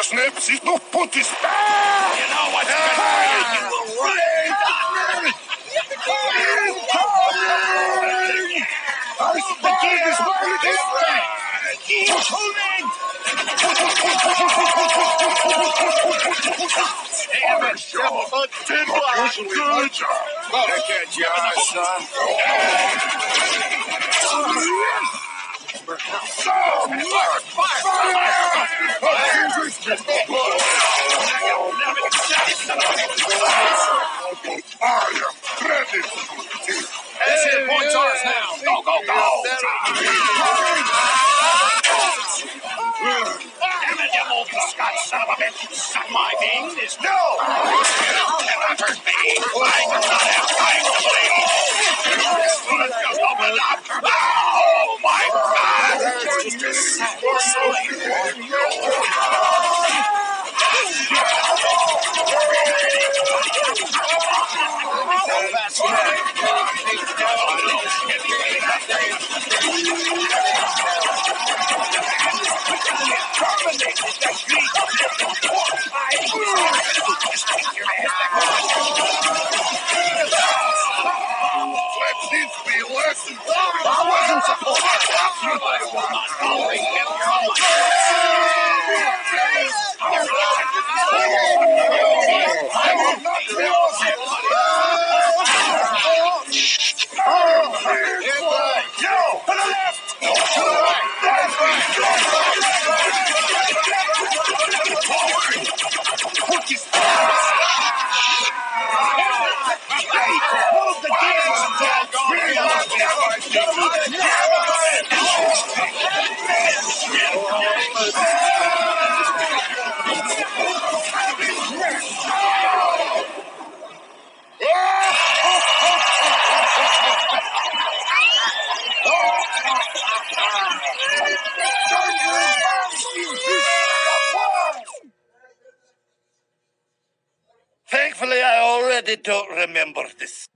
Parsnips is no put his You know what's good for you? You will run. I spy his money this Damn it. Good job. Take care, Jimmy, son. Fire. Ready. That's it. Suck my penis. No. Cannot hurt me. I will not have be Thankfully, I already don't remember this.